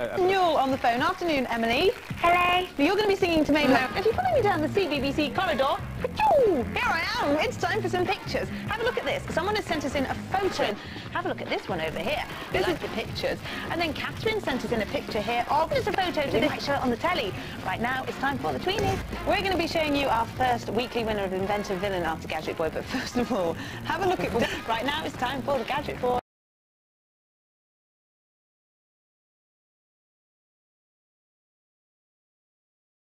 uh, uh Newell on the phone. Afternoon, Emily. Hello. You're going to be singing to me. If you follow me down the CBBC corridor, here I am. It's time for some pictures. Have a look at this. Someone has sent us in a photo. Have a look at this one over here. This is the pictures. And then Catherine sent us in a picture here of just a photo to this show on the telly. Right now, it's time for the tweenies. We're going to be showing you our first weekly winner of Inventor Villain after Gadget Boy. But first of all, have a look at... right now, it's time for the Gadget Boy.